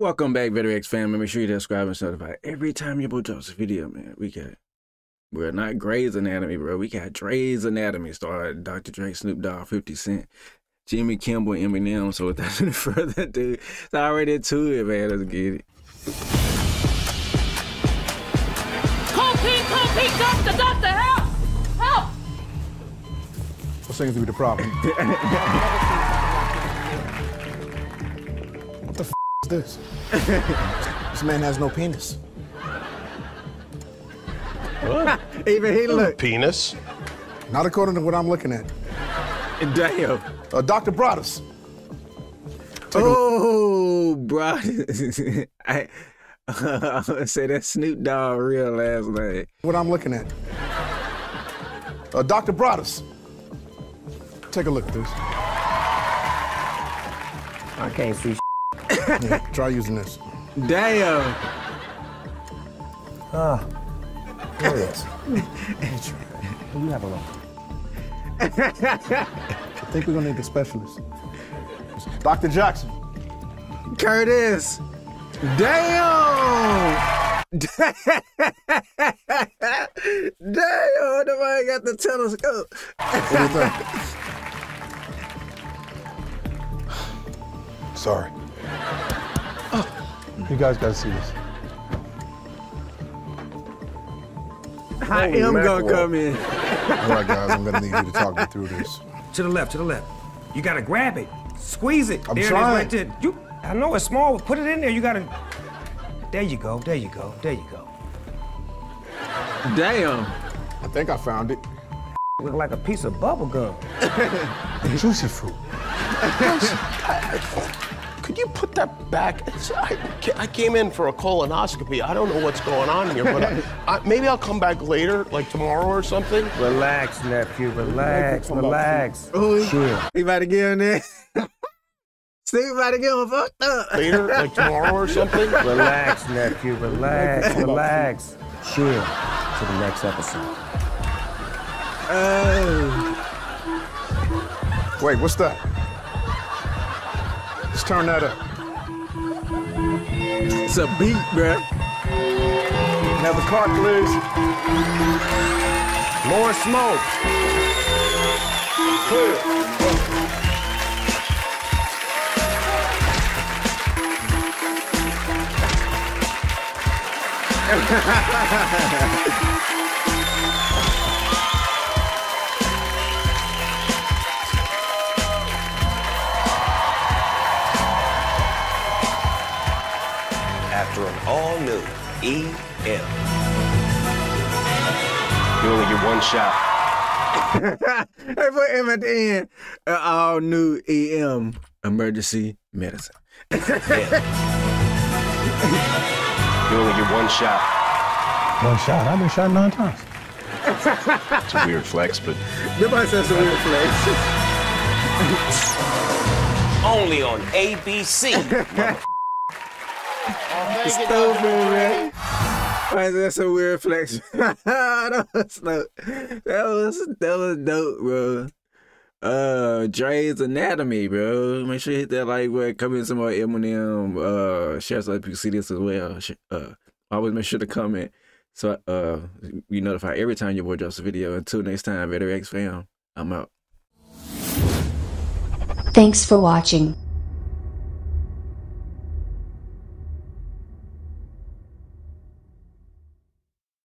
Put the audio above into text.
Welcome back, Veteran Reacts fam. Make sure you subscribe and notify every time your boy drops a video, man. We got, we're not Grey's Anatomy, bro. We got Dre's Anatomy, starring Dr. Dre, Snoop Dogg, 50 Cent, Jimmy Kimmel, Eminem. So without any further ado, it's already to it, man. Let's get it. Pete, call Pete, doctor, doctor, help! Help! What seems to be the problem? what the f is this? this man has no penis. Even he look. Penis? Not according to what I'm looking at. Damn. Uh, Dr. Broadus, Oh, bro. I, I'm gonna say that Snoop Dogg real last name. what I'm looking at. Uh, Dr. Broadus, take a look at this. I can't see. Yeah, try using this. Damn. There it is. You have a look. I think we're gonna need a specialist. Dr. Jackson, Curtis. Damn. Damn, nobody got the telescope. what do you think? Sorry. Oh. You guys gotta see this. I am gonna come in. All right, guys, I'm gonna need you to talk me through this. To the left, to the left. You gotta grab it. Squeeze it. I'm there trying. it is right there. You, I know it's small, but put it in there. You gotta. There you go, there you go, there you go. Damn. I think I found it. Look like a piece of bubble gum. Juicy fruit. Could you put that back? I, I came in for a colonoscopy. I don't know what's going on here, but I, I, maybe I'll come back later, like tomorrow or something. Relax, nephew, relax, relax. Oh, Chill. he about to get in there. Steve about to get him fucked up. Later, like tomorrow or something. Relax, nephew, relax, relax. Chill. To the next episode. Oh. Wait, what's that? Let's turn that up. It's a beat, bruh. Have the cart, please. More smoke. After an all-new EM. You only get one shot. Hey, put him at the end. Uh, all new EM emergency medicine. You only get one shot. One shot. I've been shot nine times. It's a weird flex, but Nobody says a weird flex. only on ABC. Stupid, man. Why is that so weird flex? that was no, that was that was dope, bro. Uh, Dre's Anatomy, bro. Make sure you hit that like button. Come in some more Eminem. Uh, share so you see this as well. Uh, always make sure to comment so uh you notify every time your boy drops a video. Until next time, Veteran Reacts fam. I'm out. Thanks for watching.